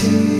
tea.